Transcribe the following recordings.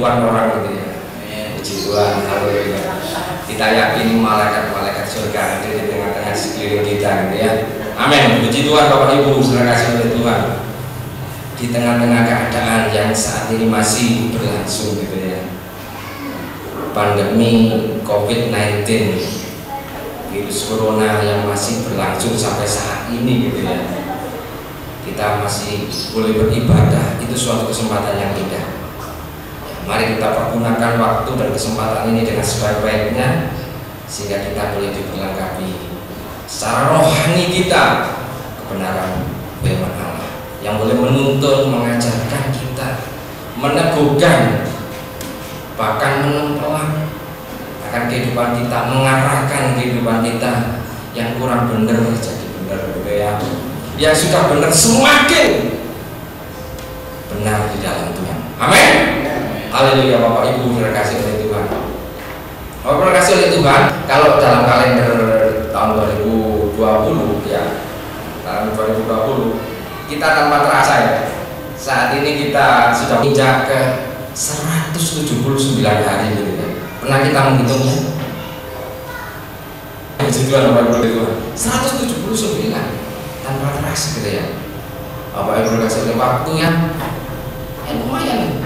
ribuan orang gitu ya. Puji Tuhan haleluya. Kita yakini malaikat-malaikat surga ada di tengah-tengah sekeliling kita gitu ya. Amin. Puji Tuhan Bapak Ibu saudara kasih oleh Tuhan. Di tengah-tengah keadaan yang saat ini masih berlangsung gitu ya. Pandemi COVID-19 virus corona yang masih berlangsung sampai saat ini gitu ya. Kita masih boleh beribadah. Itu suatu kesempatan yang indah mari kita pergunakan waktu dan kesempatan ini dengan sebaik-baiknya sehingga kita boleh diperlengkapi secara rohani kita kebenaran firman Allah yang boleh menuntun, mengajarkan kita, meneguhkan, bahkan menempelak akan kehidupan kita, mengarahkan kehidupan kita yang kurang benar jadi benar gitu ya. Yang sudah benar semakin benar di dalam Tuhan. Amin. Haleluya Bapak Ibu terkasih oleh Tuhan. Bapak terkasih oleh Tuhan, kalau dalam kalender tahun 2020 ya, tahun 2020 kita tanpa terasa ya saat ini kita sudah menginjak ke 179 hari gitu ya. Pernah kita menghitungnya? Puji Tuhan Bapak Ibu Tuhan. 179 tanpa terasa gitu ya. Bapak Ibu kasih waktu yang ya lumayan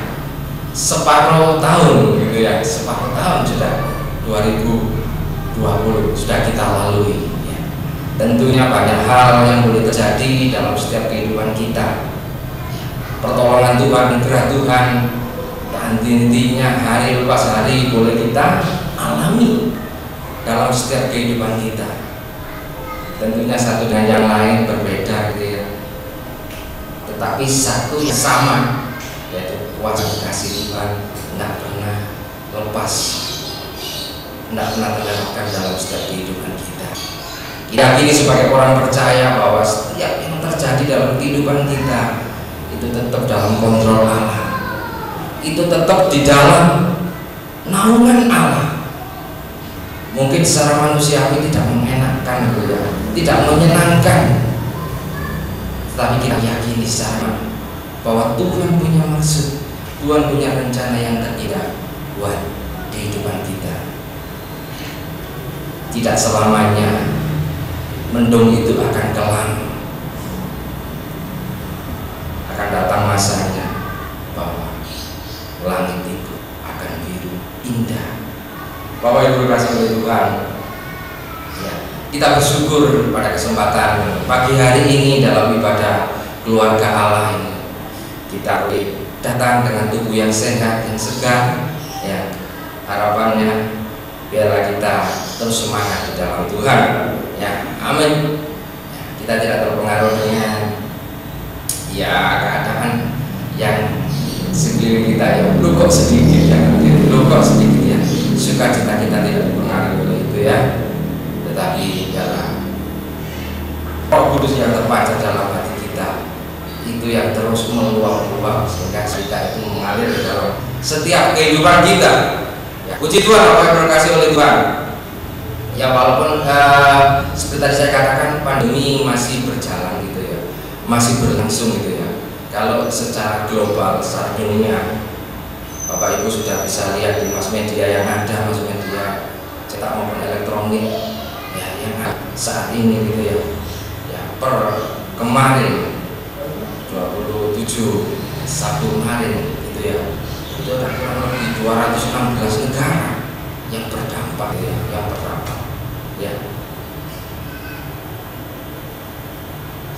separuh tahun gitu ya. Separuh tahun sudah 2020 sudah kita lalui tentunya banyak hal yang boleh terjadi dalam setiap kehidupan kita. Pertolongan Tuhan, nugerah Tuhan dan intinya hari lepas hari boleh kita alami dalam setiap kehidupan kita. Tentunya satu dan yang lain berbeda gitu ya. Tetapi satu yang sama kuasa kasih Tuhan tidak pernah lepas tidak pernah terlewatkan dalam setiap kehidupan kita. Yakini sebagai orang percaya bahwa setiap yang terjadi dalam kehidupan kita itu tetap dalam kontrol Allah. Itu tetap di dalam naungan Allah. Mungkin secara manusiawi tidak mengenakan ya, tidak menyenangkan. Tapi kita yakini secara bahwa Tuhan punya maksud Tuhan punya rencana yang terindah buat kehidupan kita. Tidak selamanya mendung itu akan kelam. Akan datang masanya bahwa langit itu akan biru indah. Bapak Ibu kasih oleh Tuhan. Ya, kita bersyukur pada kesempatan pagi hari ini dalam ibadah keluarga Allah ini. Kita boleh datang dengan tubuh yang sehat yang segar ya. Harapannya biarlah kita terus semangat di dalam Tuhan ya. Amin. Kita tidak terpengaruh dengan ya keadaan yang sekeliling kita ya. Lu kok sedikit ya lu kok sedikit ya. Suka cita kita tidak terpengaruh oleh itu ya. Tetapi dalam Roh Kudus yang terpancar dalam hati kita itu yang terus meluap-luap sehingga cerita itu mengalir dalam setiap kehidupan kita. Ya, puji Tuhan apa yang berkasih oleh Tuhan. Ya walaupun uh, seperti tadi saya katakan pandemi masih berjalan gitu ya. Masih berlangsung gitu ya. Kalau secara global secara dunia Bapak Ibu sudah bisa lihat di mas media yang ada mas media cetak maupun elektronik ya yang saat ini gitu ya. Ya per kemarin 27 satu kemarin gitu ya itu ada kurang lebih 216 negara yang berdampak ya, yang berdampak ya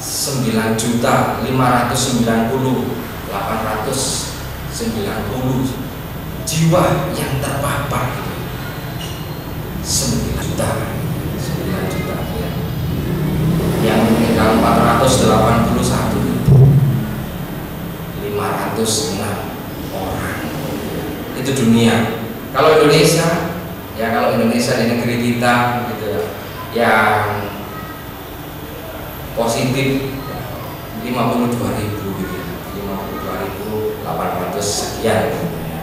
9 juta 590 890 jiwa yang terpapar gitu. 9 juta 9 juta ya. yang meninggal 481 506 orang. Itu dunia. Kalau Indonesia ya kalau Indonesia di negeri kita yang positif 52 ribu gitu ya. 52 800 sekian gitu ya.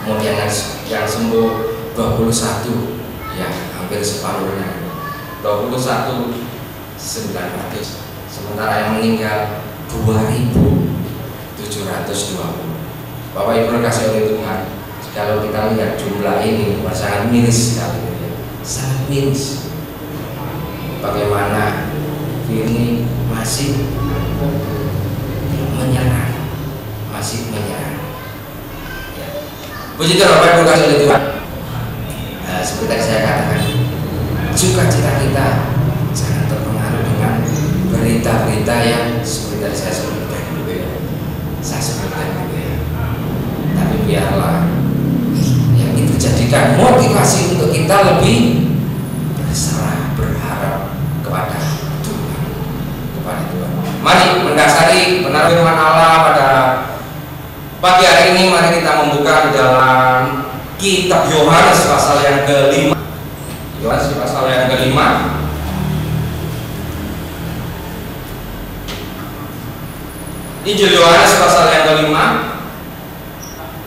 kemudian yang, yang sembuh 21 ya hampir separuhnya 21 900 sementara yang meninggal 2720 Bapak Ibu kasih oleh Tuhan kalau kita lihat jumlah ini sangat miris sekali. Sangat miris. Bagaimana ini masih menyerang masih menyerang. Ya. puji Tuhan Bapak Ibu kasih oleh Tuhan. Nah, seperti yang saya katakan juga cita kita sangat terpengaruh dengan berita-berita yang seperti tadi saya ya saya sebutkan dulu ya tapi biarlah yang itu jadikan motivasi untuk kita lebih berserah berharap kepada Tuhan kepada Tuhan. Mari mendasari benar Allah pada pagi hari ini. Mari kita membuka di dalam kitab Yohanes pasal yang kelima. Yohanes pasal yang kelima Injil Yohanes pasal yang kelima.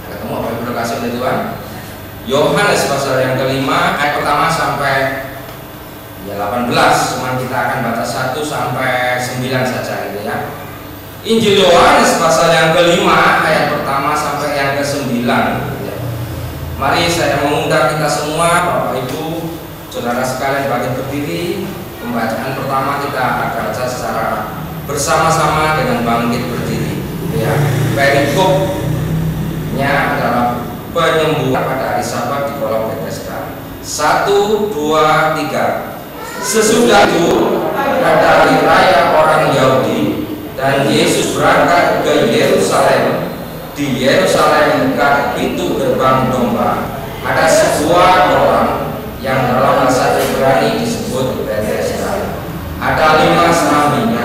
Ketemu apa? Yang berkasih oleh Tuhan Yohanes pasal yang kelima ayat pertama sampai ya 18 cuma kita akan baca 1 sampai 9 saja gitu ya. Injil Yohanes pasal yang kelima ayat pertama sampai yang ke 9 gitu ya. Mari saya mengundang kita semua Bapak Ibu Saudara sekalian bagi berdiri. Pembacaan pertama kita akan baca secara bersama-sama dengan bangkit berdiri. Ya perikopnya adalah penyembuhan pada hari sabat di kolam Bethesda. Satu dua tiga. Sesudah itu pada hari raya orang Yahudi dan Yesus berangkat ke Yerusalem. Di Yerusalem dekat pintu gerbang domba. Ada sebuah orang yang dalam bahasa Ibrani disebut Bethesda. Ada lima serambinya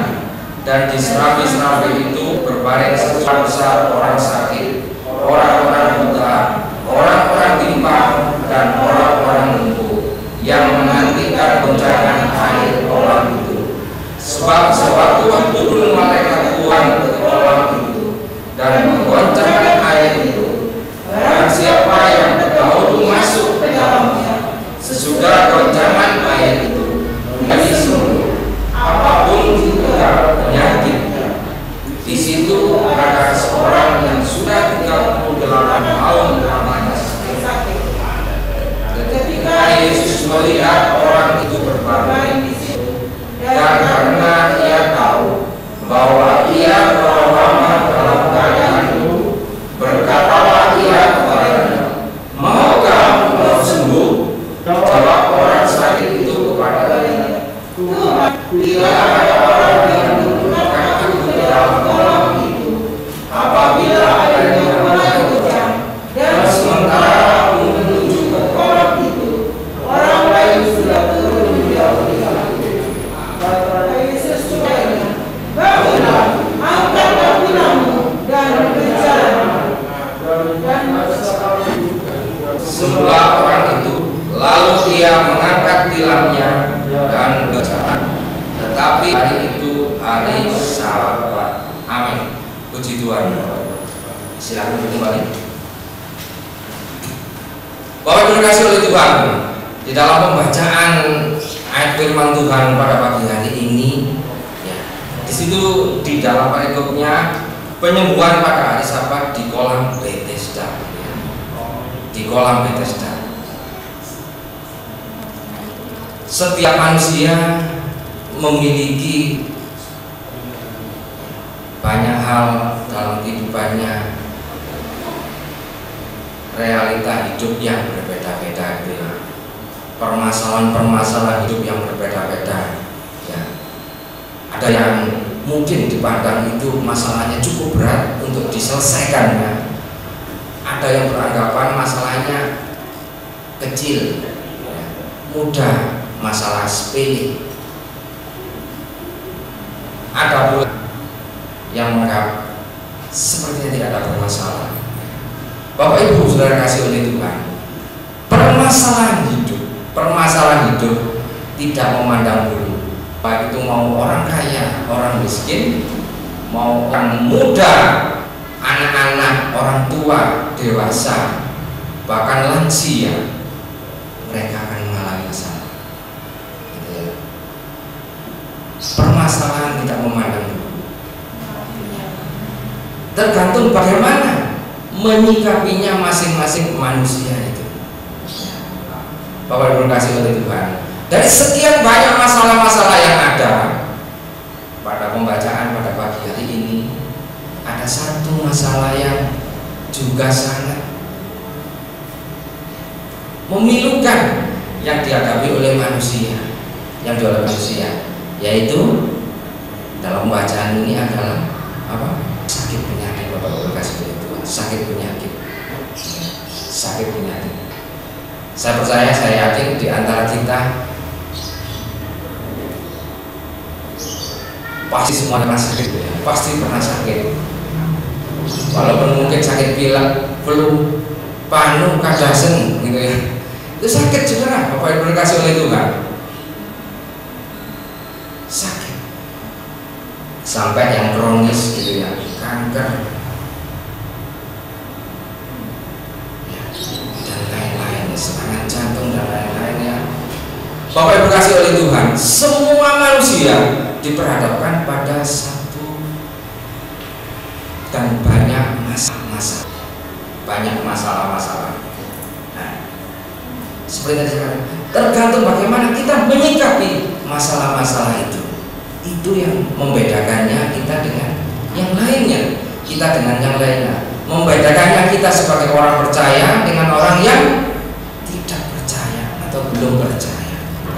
dan di serambi-serambi itu berbaring sejuta besar orang sakit, pada pagi hari ini ya, di situ di dalam perikopnya penyembuhan pada hari Sabat di kolam Bethesda. Di kolam Bethesda. Setiap manusia memiliki banyak hal dalam kehidupannya. Realita hidup yang berbeda-beda gitu permasalahan-permasalahan hidup yang berbeda-beda ya ada yang mungkin dipandang itu masalahnya cukup berat untuk diselesaikan ya. ada yang beranggapan masalahnya kecil ya. mudah masalah sepele ada pula yang menganggap sepertinya tidak ada permasalahan Bapak Ibu saudara kasih oleh Tuhan permasalahan permasalahan hidup tidak memandang bulu baik itu mau orang kaya orang miskin mau orang muda anak-anak orang tua dewasa bahkan lansia mereka akan mengalami masalah gitu ya. permasalahan tidak memandang bulu tergantung bagaimana menyikapinya masing-masing manusia. Bapak Ibu kasih oleh Tuhan. Dari sekian banyak masalah-masalah yang ada pada pembacaan pada pagi hari ini, ada satu masalah yang juga sangat memilukan yang dihadapi oleh manusia, yang oleh manusia, yaitu dalam bacaan ini adalah apa? Sakit penyakit Bapak kasih oleh Tuhan, sakit penyakit, sakit penyakit. Saya percaya, saya yakin di antara kita pasti semua pernah sakit, ya. pasti pernah sakit. Walaupun mungkin sakit pilek, flu, panu, kadasen, gitu ya. Itu sakit juga, Bapak Ibu dikasih oleh Tuhan. Sakit. Sampai yang kronis gitu ya, kanker, Bapak Ibu kasih oleh Tuhan, semua manusia diperhadapkan pada satu dan banyak masalah-masalah, banyak masalah-masalah. Nah, seperti tadi saya tergantung bagaimana kita menyikapi masalah-masalah itu. Itu yang membedakannya kita dengan yang lainnya, kita dengan yang lainnya. Membedakannya kita sebagai orang percaya dengan orang yang atau belum percaya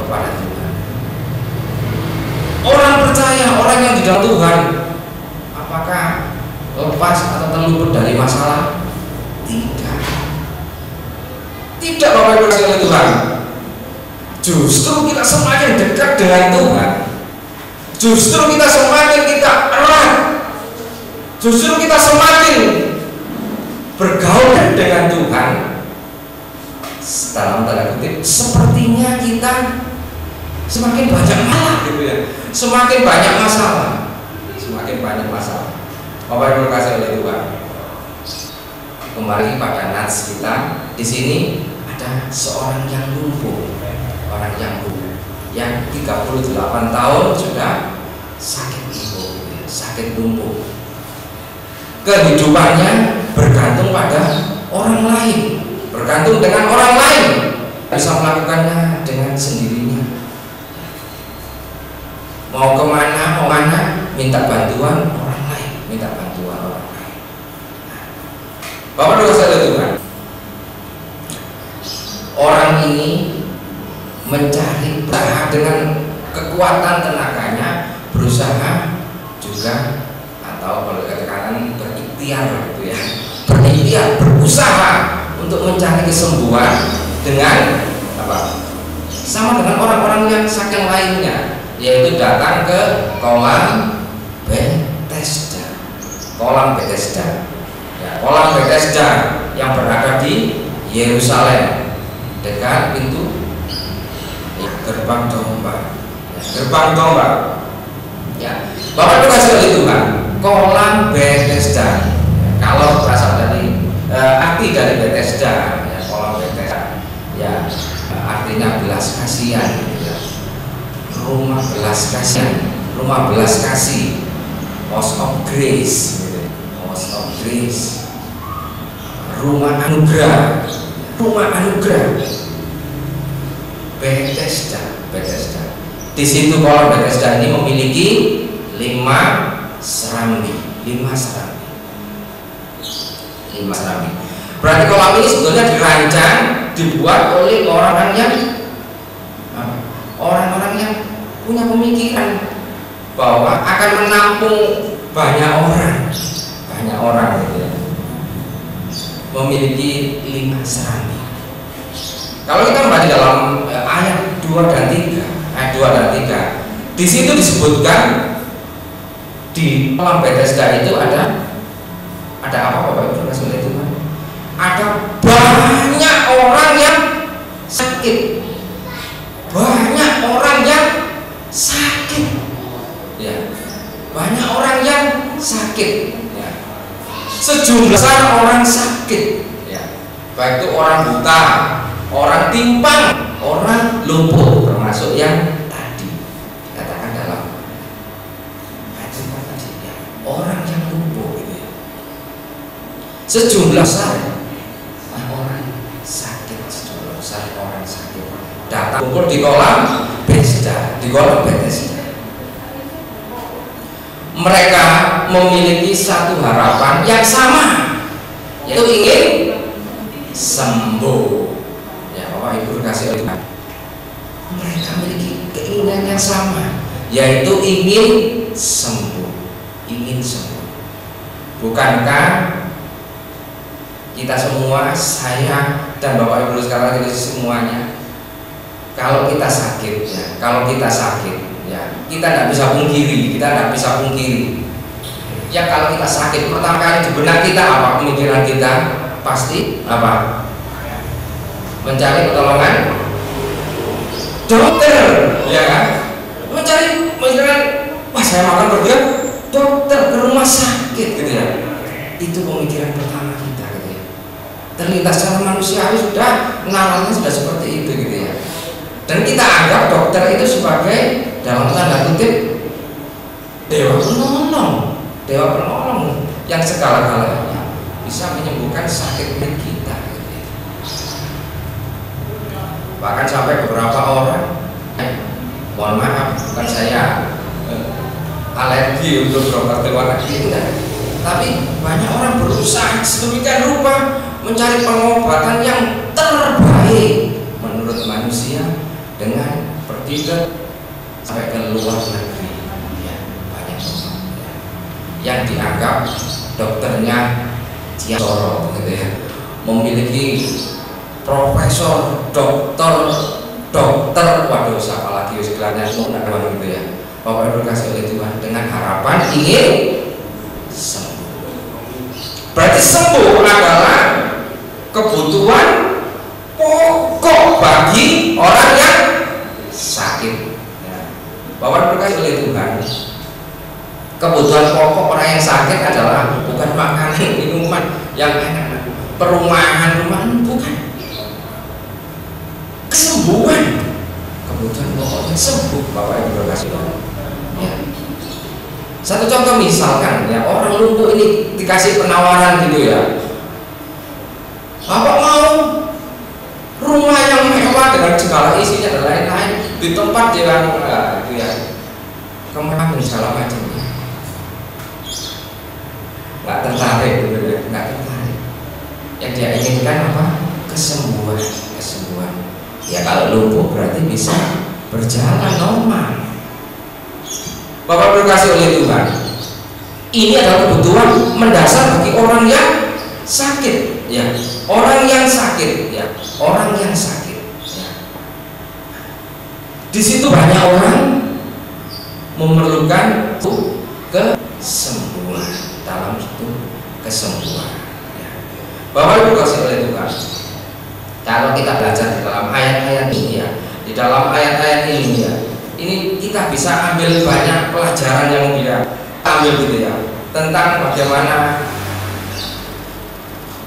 kepada Tuhan. Orang percaya, orang yang di Tuhan, apakah lepas atau terluput dari masalah? Tidak. Tidak Bapak Ibu Tuhan. Justru kita semakin dekat dengan Tuhan. Justru kita semakin kita erat. Justru kita semakin bergaul dengan Tuhan dalam tanda kutip sepertinya kita semakin banyak masalah gitu ya. Semakin banyak masalah. Semakin banyak masalah. Bapak Ibu kasih oleh Tuhan. Kembali pada nats kita di sini ada seorang yang lumpuh. Orang yang lumpuh. Yang 38 tahun sudah sakit lumpuh sakit lumpuh. Kehidupannya bergantung pada orang lain. Bergantung dengan orang lain. Bisa melakukannya dengan sendirinya mau ke mana mau mana? Minta bantuan orang lain. Minta bantuan orang lain. Bapak doa saya Tuhan. Orang ini mencari berusaha dengan kekuatan tenaganya berusaha juga atau kalau dikatakan berikhtiar gitu ya. Berikhtiar berusaha untuk mencari kesembuhan dengan apa? Sama dengan orang-orang yang sakit lainnya, yaitu datang ke kolam Bethesda. Kolam Bethesda. Ya, kolam Bethesda yang berada di Yerusalem dekat pintu ya, gerbang domba. Ya, gerbang domba. Ya, Bapak kasih oleh Tuhan, kolam Bethesda. Ya, kalau berasal dari uh, arti dari Bethesda ya kolam Bethesda ya artinya belas kasihan. Rumah belas kasihan rumah belas kasih. House of grace. House of grace. Rumah anugerah. Rumah anugerah. Bethesda. Bethesda. Di situ kolam Bethesda ini memiliki lima serambi. Lima serambi. Lima Nabi. Berarti kolam ini sebetulnya dirancang dibuat oleh orang-orang yang orang-orang yang punya pemikiran bahwa akan menampung banyak orang, banyak orang gitu ya. Memiliki lima serambi. Kalau kita membaca dalam eh, ayat 2 dan 3, ayat 2 dan 3, di situ disebutkan di kolam Bethesda itu ada ada apa Bapak Ibu oleh Tuhan? Ada banyak orang yang sakit. Banyak orang yang sakit. Ya. Banyak orang yang sakit. Ya. Sejumlah orang sakit. Ya. Baik itu orang buta, orang timpang, orang lumpuh termasuk yang sejumlah besar orang sakit sejumlah orang sakit datang kumpul di kolam Bethesda di kolam Bethesda mereka memiliki satu harapan yang sama yaitu ingin sembuh. Ya Bapak Ibu kasih lihat. Mereka memiliki keinginan yang sama yaitu ingin sembuh. Ingin sembuh. Bukankah kita semua saya dan bapak ibu sekarang ini semuanya kalau kita sakit ya. Kalau kita sakit ya. Kita tidak bisa pungkiri kita tidak bisa pungkiri. Ya kalau kita sakit pertama kali di benak kita apa? Pemikiran kita pasti apa? Mencari pertolongan. Dokter ya kan? Mencari pemikiran wah saya makan pergi dokter ke rumah sakit gitu ya. Itu pemikiran pertama kita terlintas secara manusiawi sudah nalarnya sudah seperti itu gitu ya dan kita anggap dokter itu sebagai dalam tanda kutip dewa penolong. Dewa penolong yang segala-galanya bisa menyembuhkan sakit penyakit kita. Bahkan sampai beberapa orang eh, mohon maaf bukan saya eh, alergi untuk dokter negeri enggak. Tapi banyak orang berusaha sedemikian rupa mencari pengobatan yang terbaik menurut manusia dengan pergi ke sampai ke luar negeri. Ya, banyak orang ya. yang dianggap dokternya Ciasoro gitu ya. Memiliki profesor dokter dokter. Waduh siapa lagi istilahnya? Semua gitu ya. Bapak Ibu kasih oleh Tuhan dengan harapan ingin sembuh. Berarti sembuh adalah kebutuhan pokok bagi orang yang sakit. Ya. bahwa berkait oleh Tuhan. Kebutuhan pokok orang yang sakit adalah bukan makanan minuman yang enak. Perumahan rumahan bukan. Kesembuhan. Kebutuhan pokoknya sembuh Bapak Ibu berkasih ya. satu contoh misalkan ya orang lumpuh ini dikasih penawaran gitu ya. Apa mau rumah yang mewah dengan segala isinya dan lain-lain di tempat yang uh, itu ya. Ke mana segala macamnya nggak tertarik ya nggak tertarik. Yang dia inginkan apa? Kesembuhan kesembuhan. Ya kalau lumpuh berarti bisa berjalan normal. Bapak berkasih oleh Tuhan. Ini adalah kebutuhan mendasar bagi orang yang sakit ya. Orang yang sakit ya. Orang yang sakit. Di situ banyak orang memerlukan kesembuhan. Dalam itu kesembuhan. Ya. Bapak Ibu kasih oleh Tuhan kalau kita belajar di dalam ayat-ayat ini ya di dalam ayat-ayat ini ya ini kita bisa ambil banyak pelajaran yang dia ambil gitu ya tentang bagaimana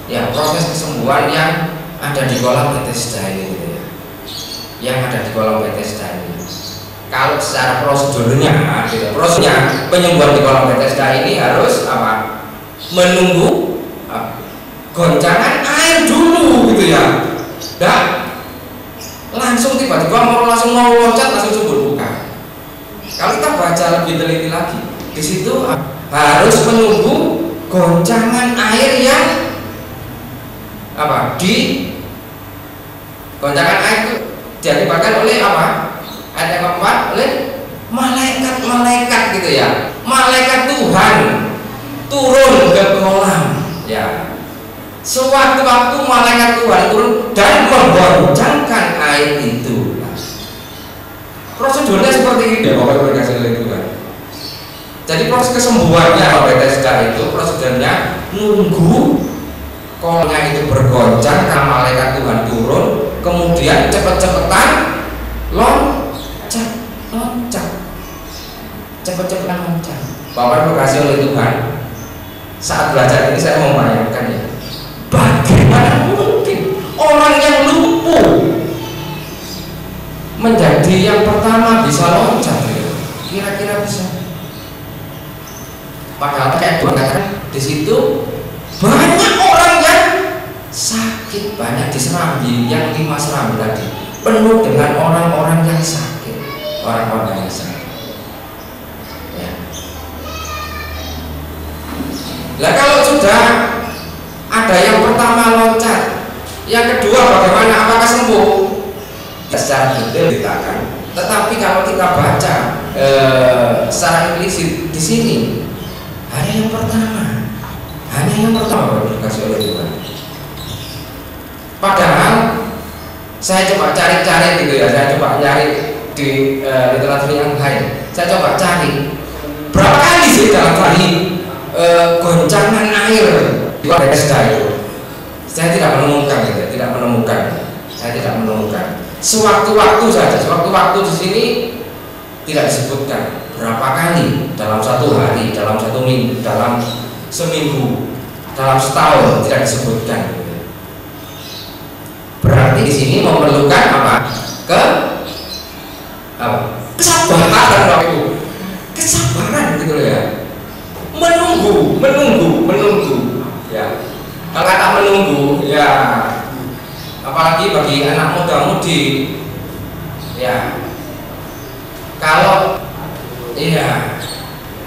ya proses kesembuhan yang ada di kolam Bethesda ini. gitu yang ada di kolam Bethesda ini kalau secara prosedurnya prosedurnya penyembuhan di kolam Bethesda ini harus apa? Menunggu goncangan air dulu gitu ya. Dan langsung tiba-tiba mau langsung mau loncat langsung subur buka kalau kita baca lebih teliti lagi di situ harus menunggu goncangan air yang apa? Di goncangan air itu diakibatkan oleh apa? Yang keempat oleh malaikat-malaikat gitu ya. Malaikat Tuhan turun ke kolam ya. Sewaktu-waktu malaikat Tuhan turun dan memboncengkan air itu. Prosedurnya seperti ini Bapak Ibu dikasih oleh Tuhan. Jadi proses kesembuhannya Bethesda itu prosedurnya nunggu kolnya itu bergoncang karena malaikat Tuhan turun kemudian cepet-cepetan loncat loncat. Cepet-cepetan loncat. Bapak berkasih oleh Tuhan. Saat belajar ini saya membayangkan ya. Bagaimana mungkin orang yang lumpuh menjadi yang pertama bisa loncat ya? kira-kira bisa. Padahal kayak dua di situ banyak orang sakit banyak di Serambi yang lima Serambi tadi. Penuh dengan orang-orang yang sakit. Orang-orang yang sakit. Ya. Nah kalau sudah ada yang pertama loncat yang kedua bagaimana? Apakah sembuh? Secara detail ditakan tetapi kalau kita baca e, secara implisit di sini hanya yang pertama. Hanya yang pertama dikasih oleh Tuhan padahal saya coba cari-cari gitu ya saya coba nyari di e, literatur yang lain. Saya coba cari. Berapa kali sih dalam kali e, goncangan air? Di Bethesda itu. Saya tidak menemukan gitu, tidak menemukan. Saya tidak menemukan. Sewaktu-waktu saja sewaktu-waktu di sini tidak disebutkan. Berapa kali dalam satu hari dalam satu minggu dalam seminggu dalam setahun tidak disebutkan berarti di sini memerlukan apa? Ke apa? Kesabaran waktu kesabaran gitu ya. Menunggu menunggu menunggu. Ya. Kalau kata menunggu ya. Apalagi bagi anak muda mudi. Ya. Kalau iya.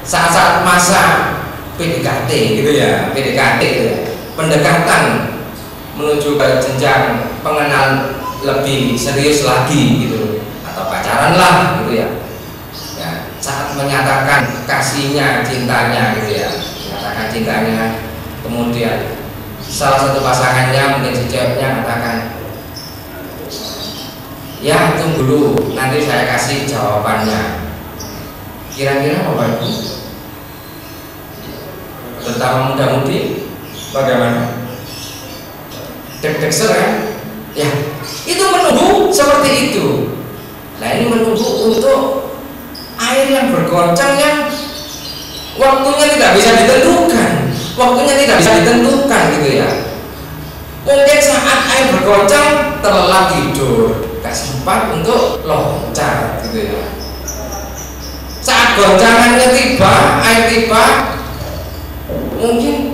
Saat-saat masa PDKT gitu ya PDKT gitu ya, pendekatan menuju ke jenjang pengenal lebih serius lagi gitu. Atau pacaran lah gitu ya. Ya saat menyatakan kasihnya cintanya gitu ya. Menyatakan cintanya. Kemudian salah satu pasangannya mungkin si katakan ya tunggu dulu nanti saya kasih jawabannya. Kira-kira apa ibu? Terutama muda-mudi bagaimana deg-deg kan? Ya. Itu menunggu seperti itu. Nah ini menunggu untuk air yang bergoncang yang waktunya tidak bisa ditentukan. Waktunya tidak bisa ditentukan gitu ya. Mungkin saat air bergoncang terlelap tidur. Gak sempat untuk loncat gitu ya. Saat goncangannya tiba air tiba mungkin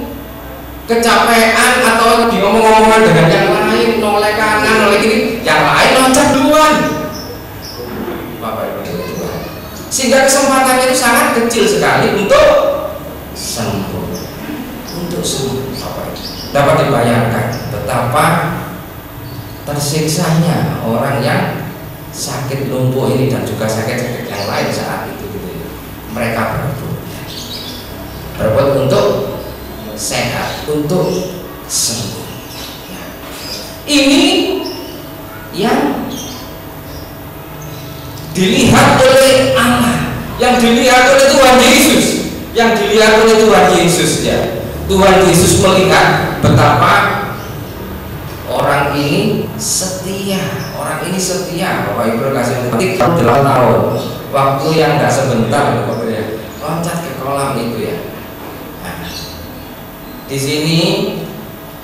kecapean atau lagi ngomong-ngomongan dengan yang lain noleh kanan noleh kiri. Yang lain loncat duluan. Sehingga kesempatannya itu sangat kecil sekali untuk sembuh. Untuk sembuh dapat dibayangkan betapa tersiksanya orang yang sakit lumpuh ini dan juga sakit-sakit yang lain saat itu gitu ya. mereka berbuat. Berbuat untuk sehat untuk sembuh. Ini yang dilihat oleh Allah. Yang dilihat oleh Tuhan Yesus. Yang dilihat oleh Tuhan Yesus ya. Tuhan Yesus melihat betapa orang ini setia. Orang ini setia Bapak Ibu kasih delapan tahun. Waktu yang tidak sebentar Bapak ya. Loncat ke kolam itu ya di sini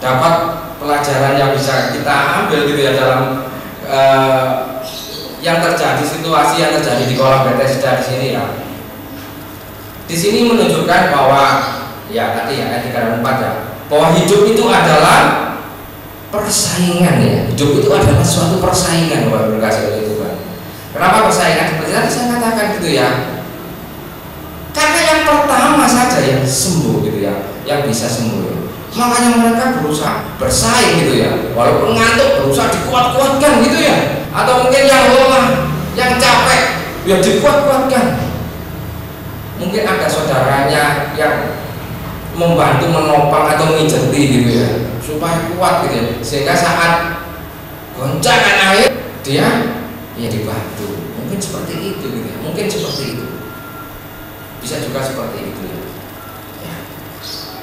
dapat pelajaran yang bisa kita ambil gitu ya dalam uh, yang terjadi situasi yang terjadi di kolam Bethesda di sini ya. Di sini menunjukkan bahwa ya tadi ya ayat 3 dan 4 ya bahwa hidup itu adalah persaingan ya. Hidup itu adalah suatu persaingan Bapak berkasih oleh Tuhan. Kenapa persaingan? Seperti tadi saya katakan gitu ya. Karena yang pertama saja yang sembuh gitu ya yang bisa sembuh. Ya. makanya mereka berusaha bersaing gitu ya. Walaupun ngantuk berusaha dikuat-kuatkan gitu ya. Atau mungkin yang lelah yang capek ya dikuat-kuatkan. Mungkin ada saudaranya yang membantu menopang atau menjadi gitu ya. Supaya kuat gitu ya. Sehingga saat goncangan air dia ya dibantu. Mungkin seperti itu gitu ya. Mungkin seperti itu. Bisa juga seperti itu ya.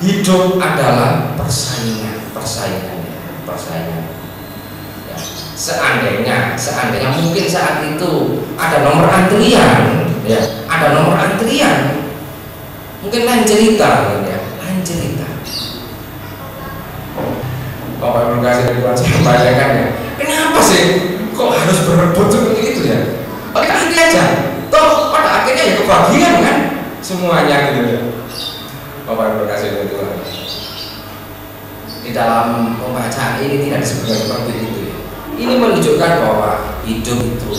Hidup adalah persaingan persaingan persaingan. Ya. seandainya seandainya mungkin saat itu ada nomor antrian ya ada nomor antrian. Mungkin lain cerita ya cerita. Bapak Ibu kasih Tuhan saya bayangkan ya. Kenapa sih kok harus berebut seperti itu ya? Oke nanti aja. Toh pada akhirnya ya kebagian kan? Semuanya gitu ya Bapak Ibu kasih dari Tuhan di dalam pembahasan bacaan ini tidak disebutkan seperti itu. Ini menunjukkan bahwa hidup itu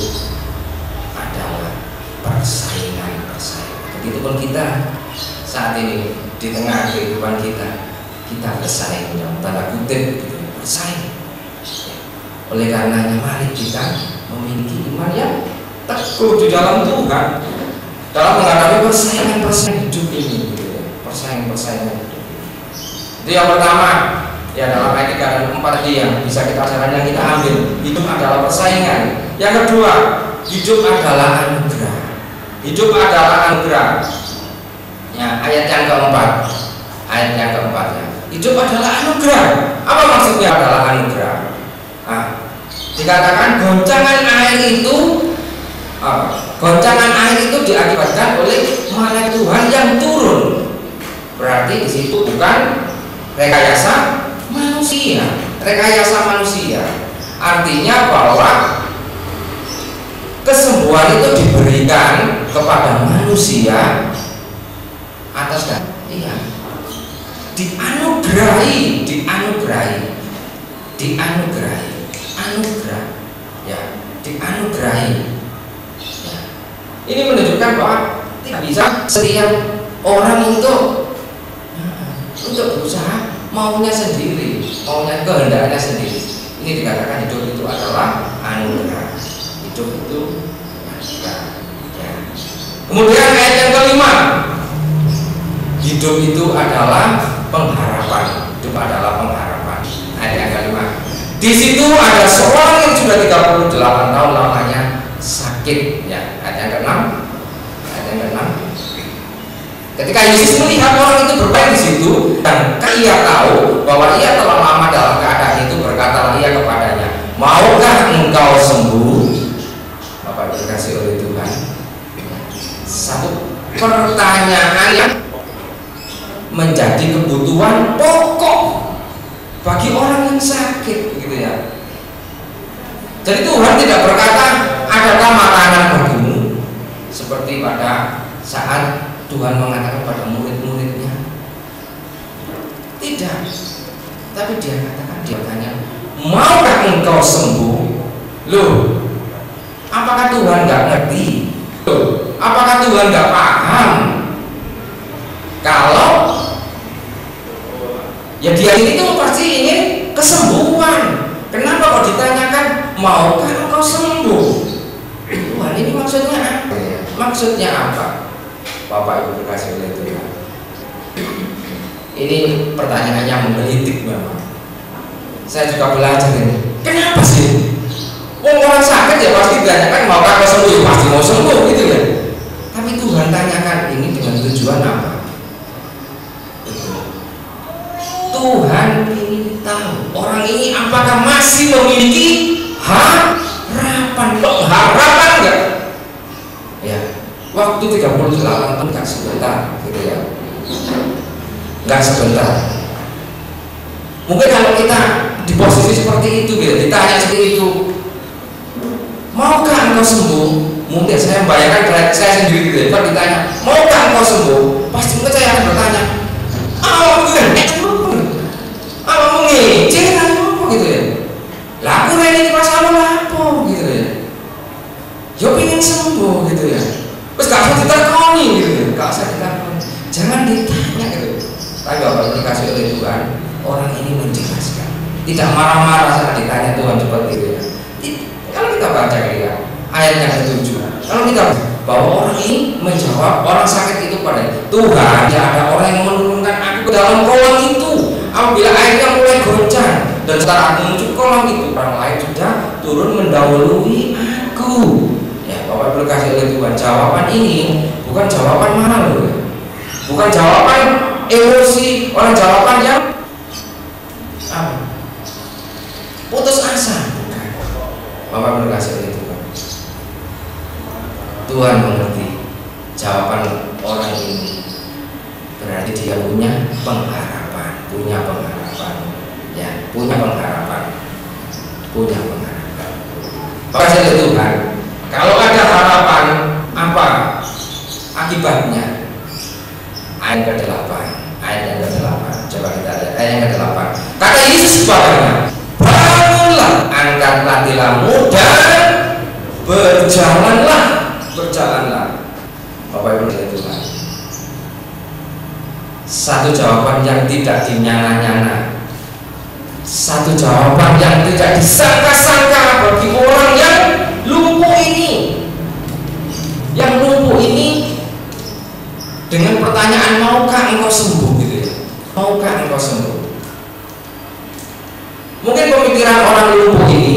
adalah persaingan persaingan. Begitupun kita saat ini di tengah kehidupan kita kita bersaing dalam tanda kutip bersaing. Oleh karenanya mari kita memiliki iman yang teguh di dalam Tuhan dalam menghadapi persaingan-persaingan hidup ini hidup itu. Yang pertama. Ya dalam ayat 3 dan 4 ini yang bisa kita ajarkan yang kita ambil. Hidup adalah persaingan. Yang kedua hidup adalah anugerah. Hidup adalah anugerah. Ya ayat yang keempat. Ayat yang keempat ya. Hidup adalah anugerah. Apa maksudnya adalah anugerah? Nah, dikatakan goncangan air itu uh, goncangan air itu diakibatkan oleh malaikat Tuhan yang turun berarti di situ bukan rekayasa manusia. Rekayasa manusia artinya bahwa kesembuhan itu diberikan kepada manusia atas dan iya. Dianugerahi dianugerahi dianugerahi anugerah ya dianugerahi. Ya. ini menunjukkan bahwa tidak bisa setiap orang itu untuk berusaha maunya sendiri maunya kehendaknya sendiri. Ini dikatakan hidup itu adalah anugerah. Hidup itu anugerah. Ya. kemudian ayat yang kelima. Hidup itu adalah pengharapan. Hidup adalah pengharapan. Ayat yang kelima. Di situ ada seorang yang sudah 38 tahun lamanya sakit. Ya ayat yang keenam Ketika Yesus melihat orang itu berbaik di situ dan ia tahu bahwa ia telah lama dalam keadaan itu berkatalah ia kepadanya, maukah engkau sembuh? Bapak dikasih oleh Tuhan. Satu pertanyaan yang menjadi kebutuhan pokok bagi orang yang sakit, gitu ya. Jadi Tuhan tidak berkata, adakah makanan bagimu? Seperti pada saat Tuhan mengatakan pada murid-muridnya tidak. Tapi dia katakan dia tanya maukah engkau sembuh? Loh apakah Tuhan nggak ngerti? Loh apakah Tuhan nggak paham? Kalau ya dia ini tuh pasti ingin kesembuhan. Kenapa kok ditanyakan maukah engkau sembuh? Tuhan ini maksudnya apa? Maksudnya apa Bapak Ibu dikasih oleh Tuhan. Ini pertanyaannya menggelitik memang. Saya juga belajar ini. Kenapa sih? Wong orang sakit ya pasti ditanyakan mau kau sembuh pasti mau sembuh gitu ya. Tapi Tuhan tanyakan ini dengan tujuan apa? Tuhan ingin tahu orang ini apakah masih memiliki harapan pengharapan enggak? Waktu 38 tahun nggak sebentar gitu ya. Nggak sebentar. Mungkin kalau kita di posisi seperti itu gitu ditanya seperti itu maukah engkau sembuh? Mungkin saya membayangkan saya sendiri gitu ya. Kalau ditanya maukah engkau sembuh? Pasti mungkin saya akan bertanya gue awak mau ngecek apa gitu ya. Lah aku ini masalah apa? Gitu ya. Yo pengen sembuh gak usah ditakoni gitu, gak ditakoni. Jangan ditanya gitu. Tapi Bapak dikasih oleh Tuhan, orang ini menjelaskan. Tidak marah-marah saat ditanya Tuhan seperti itu ya. Kalau kita baca ya, ayat yang ketujuh. Kalau kita bahwa orang ini menjawab orang sakit itu pada Tuhan ya ada orang yang menurunkan aku ke dalam kolam itu apabila airnya mulai goncang dan setelah aku muncul kolam itu orang lain sudah turun mendahului aku Bapak Ibu kasih oleh Tuhan. Jawaban ini bukan jawaban malu. Bukan jawaban emosi orang jawaban yang apa? putus asa. Bukan. Bapak Ibu kasih oleh Tuhan? Tuhan mengerti jawaban orang ini. Berarti dia punya pengharapan punya pengharapan. Ya punya pengharapan. Punya pengharapan. Bapak oleh Tuhan. Kalau harapan apa akibatnya? Ayat ke-8 Ayat yang ke-8 Coba kita lihat ayat yang ke-8 Kata Yesus kepadanya Bangunlah, angkatlah tilammu dan berjalanlah. Berjalanlah. Bapak Ibu dari Tuhan. Satu jawaban yang tidak dinyana-nyana. Satu jawaban yang tidak disangka-sangka bagi orang yang yang lumpuh ini dengan pertanyaan maukah engkau sembuh? gitu ya. Maukah engkau sembuh? Mungkin pemikiran orang lumpuh ini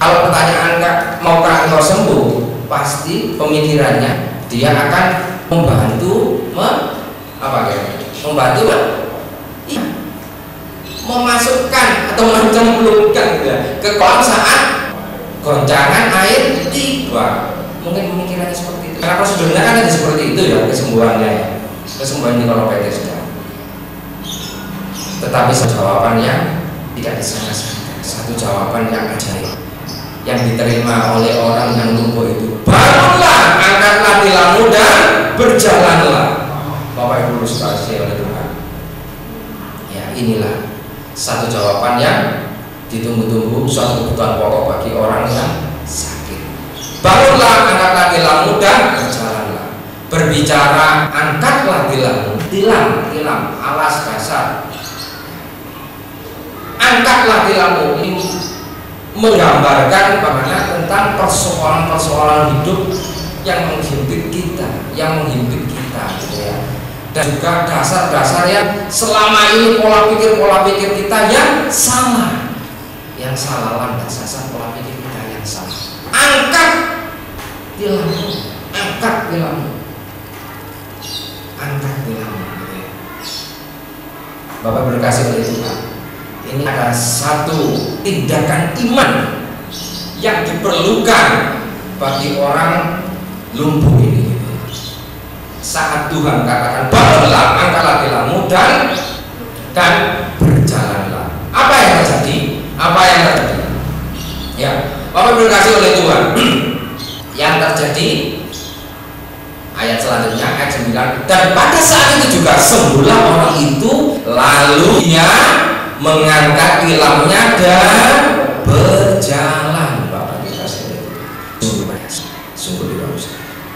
kalau pertanyaan maukah engkau sembuh? pasti pemikirannya dia akan membantu me, apa ya membantu iya memasukkan atau mencemplungkan gitu ya, ke kolam saat goncangan air tiba mungkin pemikirannya seperti itu. Karena prosedurnya kan ada seperti itu ya kesembuhannya ya. Kesembuhan di kalau sudah. Tetapi jawabannya tidak disangka-sangka satu jawaban yang ajaib. Yang diterima oleh orang yang lumpuh itu. Bangunlah angkatlah tilammu dan berjalanlah. Bapak Ibu sekalian oleh Tuhan. Ya inilah satu jawaban yang ditunggu-tunggu suatu kebutuhan pokok bagi orang yang sakit. Bangunlah angkatlah tilammu dan berjalanlah. Berbicara angkatlah tilammu, tilam, tilam, alas dasar. Angkatlah tilammu ini menggambarkan bagaimana tentang persoalan-persoalan hidup yang menghimpit kita, yang menghimpit kita, gitu ya dan juga dasar-dasar yang selama ini pola pikir pola pikir kita yang salah yang salah lantas dasar pola pikir kita yang salah angkat tilangmu angkat tilangmu angkat tilangmu Bapak berkasih oleh Tuhan. Ini ada satu tindakan iman yang diperlukan bagi orang lumpuh ini. Saat Tuhan katakan bangunlah angkatlah tilammu dan dan berjalanlah. Apa yang terjadi? Apa yang terjadi? Ya Bapak berkasih oleh Tuhan yang terjadi ayat selanjutnya ayat 9 dan pada saat itu juga sembuhlah orang itu lalu dia mengangkat tilamnya dan berjalan. Bapak berkasih oleh Tuhan sungguh sungguh tidak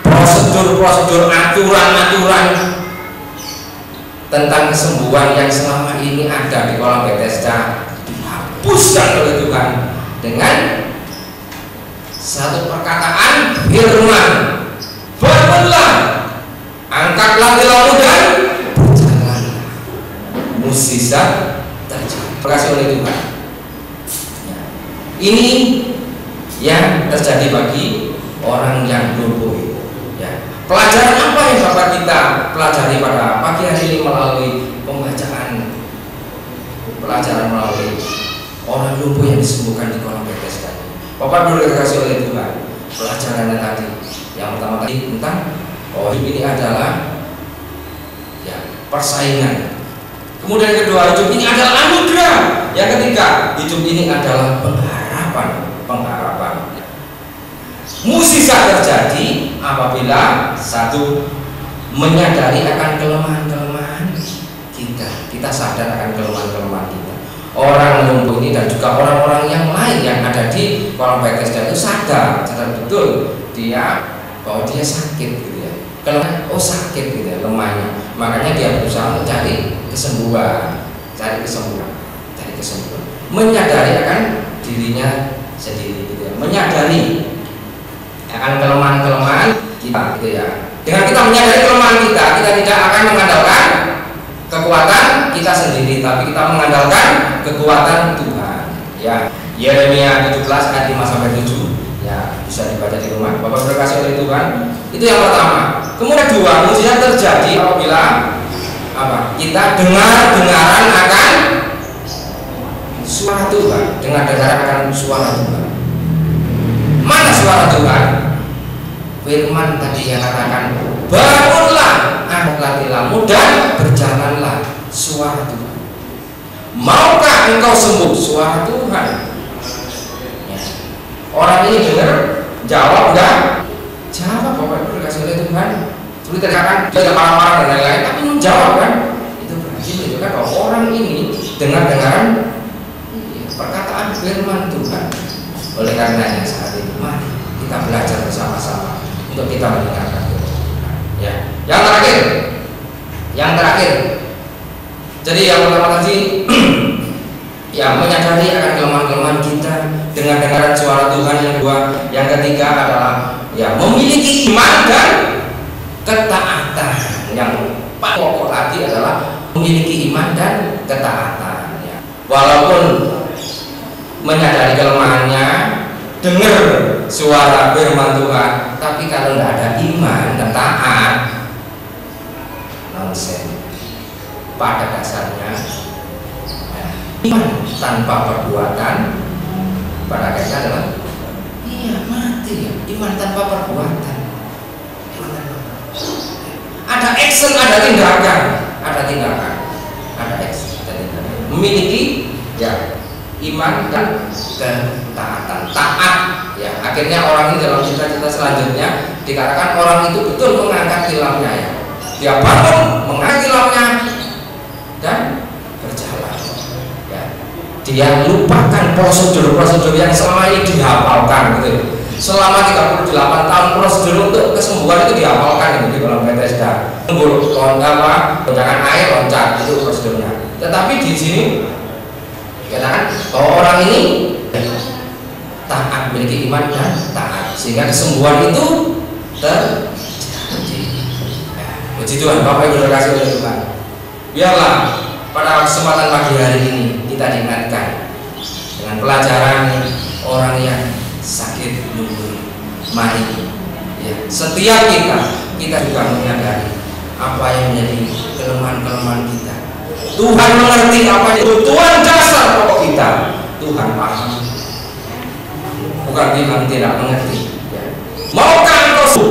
prosedur-prosedur aturan-aturan tentang kesembuhan yang selama ini ada di kolam Bethesda dihapuskan oleh Tuhan dengan satu perkataan firman bangunlah angkatlah tilammu dan berjalanlah musisat terjadi. Terima oleh Tuhan. Ya. ini yang terjadi bagi orang yang lumpuh Pelajaran apa yang Bapak kita pelajari pada pagi hari ini melalui pembacaan? Pelajaran melalui orang lumpuh yang disembuhkan di kolam Bethesda. Bapak dulu dikasih oleh Tuhan pelajarannya tadi. Yang pertama tadi tentang oh hidup ini adalah ya persaingan. Kemudian kedua hidup ini adalah anugerah. Yang ketiga hidup ini adalah pengharapan, pengharapan. Musisah terjadi apabila satu menyadari akan kelemahan-kelemahan kita kita sadar akan kelemahan-kelemahan orang lumpuh ini dan juga orang-orang yang lain yang ada di kolam Bethesda itu sadar sadar betul dia bahwa dia sakit gitu ya. Kelemahan oh sakit gitu ya lemahnya. Makanya dia berusaha mencari kesembuhan cari kesembuhan cari kesembuhan. Menyadari akan dirinya sendiri gitu ya. Menyadari akan kelemahan-kelemahan kita gitu ya. Dengan kita menyadari kelemahan kita kita tidak akan mengandalkan kekuatan kita sendiri tapi kita mengandalkan kekuatan Tuhan. Ya Yeremia 17 ayat 5 sampai 7 ya bisa dibaca di rumah. Bapak berkasih oleh Tuhan. Itu yang pertama. Kemudian dua mujizat terjadi apabila apa? Kita dengar dengaran akan suara Tuhan. Dengar dengaran akan suara Tuhan. Mana suara Tuhan? Firman tadi yang katakan bangunlah angkatlah tilammu dan berjalanlah suara Tuhan. Maukah engkau sembuh? Suara Tuhan. Ya. orang ini dengar jawab enggak jawab. Bapak ibu dikasih oleh Tuhan. Seperti terkadang dia marah-marah dan lain-lain tapi menjawab kan. Itu berarti menunjukkan bahwa orang ini dengar-dengaran perkataan firman Tuhan. Oleh karenanya saat ini mari kita belajar bersama untuk kita mendengarkan. ya yang terakhir. Yang terakhir. Jadi yang pertama tadi ya menyadari akan kelemahan-kelemahan kita dengan dengaran suara Tuhan yang kedua. Yang ketiga adalah ya memiliki iman dan ketaatan. Yang pokok lagi adalah memiliki iman dan ketaatan ya. walaupun menyadari kelemahannya dengar suara firman Tuhan tapi kalau tidak ada iman dan taat pada dasarnya iman tanpa perbuatan pada akhirnya adalah iya mati ya. Iman tanpa perbuatan. Ada action ada tindakan. Ada tindakan. Ada action ada tindakan. Memiliki ya iman dan ketaatan. Taat ya. Akhirnya orang ini dalam cita-cita selanjutnya dikatakan orang itu betul mengangkat tilamnya ya dia bangun mengangkat tilamnya dan dia lupakan prosedur-prosedur yang selama ini dihafalkan gitu. Selama 38 tahun prosedur untuk kesembuhan itu dihafalkan gitu di kolam Bethesda loncat apa air loncat itu prosedurnya. Tetapi di sini katakan bahwa orang ini taat memiliki iman dan taat. Sehingga kesembuhan itu nah, puji Tuhan Bapak Ibu terkasih oleh Tuhan biarlah pada kesempatan pagi hari ini kita diingatkan dengan pelajaran orang yang sakit luput. Mari ya, setiap kita kita juga menyadari apa yang menjadi kelemahan-kelemahan kita. Tuhan mengerti apa yang kebutuhan dasar pokok kita. Tuhan paham. Bukan Tuhan tidak mengerti. Ya. Maukah engkau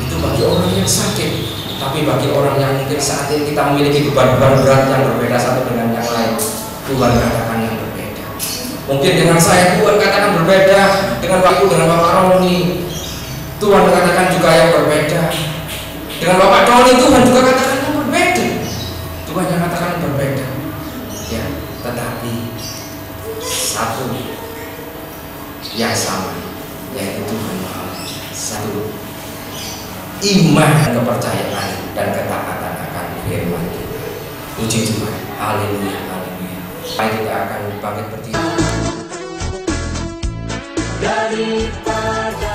itu bagi orang yang sakit tapi bagi orang yang mungkin saat ini kita memiliki beban-beban berat yang berbeda satu dengan yang lain, Tuhan katakan yang berbeda. Mungkin dengan saya Tuhan katakan berbeda, dengan waktu dengan Bapak Roni, Tuhan katakan juga yang berbeda. Dengan Bapak Tony Tuhan juga katakan yang berbeda. Tuhan yang katakan berbeda. Ya, tetapi satu yang sama yaitu Tuhan Maha satu iman kepercayaan dan ketaatan akan firman. Puji Tuhan. Haleluya. Haleluya. Mari kita akan bangkit berdiri. Daripada